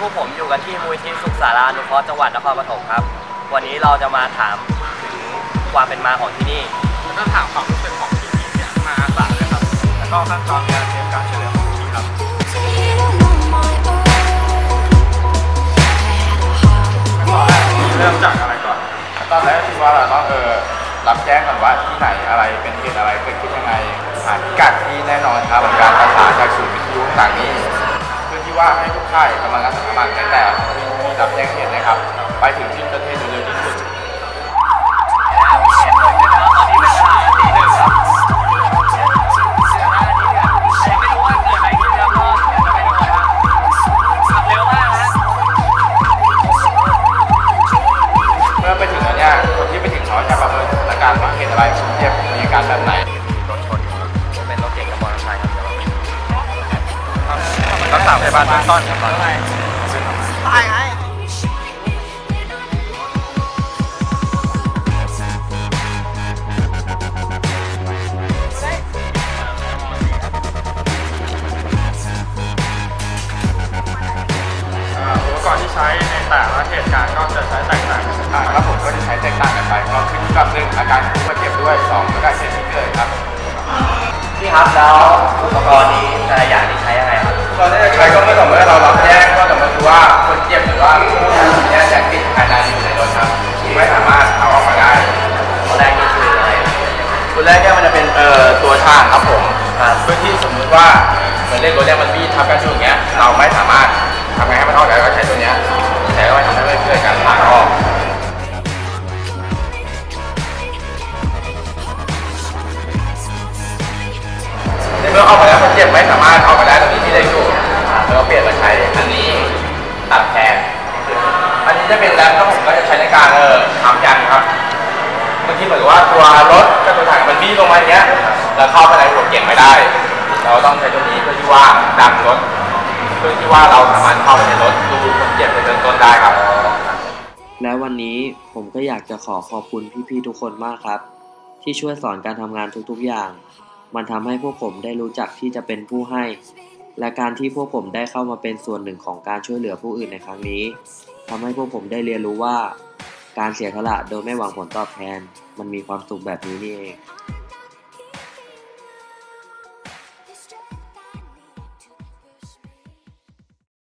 พวกผมอยู่กันที่มูลที่สุขสารานุเคราะห์จังหวัดนครปฐมครับ วันนี้เราจะมาถามถึงความเป็นมาของที่นี่ แล้วก็ถามความรู้สึกของพี่พีเนี่ยมาอาสาเลยครับ แล้วก็ขั้นตอนการเตรียมการช่วยเหลือของพี่ครับตอนแรกเริ่มจากอะไรก่อน ตอนแรกที่ว่าเราต้องเออรับแจ้งก่อนว่าที่ไหนอะไรเป็นเหตุอะไรเกิดขึ้นยังไงหาพิกัดที่แน่นอนครับการประสานจากศูนย์วิทยุต่างๆนี้เพื่อที่ ว่าให้ทุกค่ายกำลังอาสาสมัครแต่ละท้องที่ที่รับแจ้งเหตุนะครับ ไปถึงที่เกิดเหตุโดยเร็วที่สุด รักษาพยาบาลเบื้องต้นครับตอนนี้อ่าอุปกรณ์ที่ใช้ในแต่ละเหตุการณ์ก็จะใช้แตกต่างกันอ่าครับผมก็จะใช้แตกต่างกันไปก็ขึ้นอยู่กับหนึ่งอาการผู้บาดเจ็บด้วยสองอาการเหตุที่เกิดครับพี่ครับแล้วอุปกรณ์นี้แต่ละอย่างนี่ใช้ยังไงครับ ตอนนี้ใช้ก็เมื่อต่อเมื่อเรารับแจ้งก็ต่อเมื่อคือว่าคนเจ็บหรือว่าผู้เสียเนี่ยยังติดภายในอยู่ในรถครับไม่สามารถเอาออกมาได้ตอนแรกนี่คืออะไรตัวแรกเนี่ยมันจะเป็นเอ่อตัวช่างครับผมเพื่อที่สมมุติว่าเหมือนเล่นรถเนี่ยมันบี้ทับกันช่วอย่างเงี้ยเราไม่สามารถทำไงให้มันออกได้ก็ใช้ตัวเนี้ยใช้ก็ทำให้เกิดการล้างออกในเมื่อออกมาแล้วคนเจ็บไม่สามารถออกมา ทีเหมือนกับว่าตัวรถกับตัวถังมันบี้ลงมาอย่างเงี้ยแล้วเข้าไปในหัวเก่งไม่ได้ เราต้องใช้ตัวนี้เพื่อที่ว่าดันรถเพื่อที่ว่าเราสามารถเข้าไปในรถดูคนเจ็บในเบื้องต้นได้ครับ และวันนี้ผมก็อยากจะขอขอบคุณพี่ๆทุกคนมากครับ ที่ช่วยสอนการทำงานทุกๆอย่าง มันทำให้พวกผมได้รู้จักที่จะเป็นผู้ให้ และการที่พวกผมได้เข้ามาเป็นส่วนหนึ่งของการช่วยเหลือผู้อื่นในครั้งนี้ทำให้พวกผมได้เรียนรู้ว่า การเสียสละโดยไม่หวังผลตอบแทน มันมีความสุขแบบนี้นี่เอง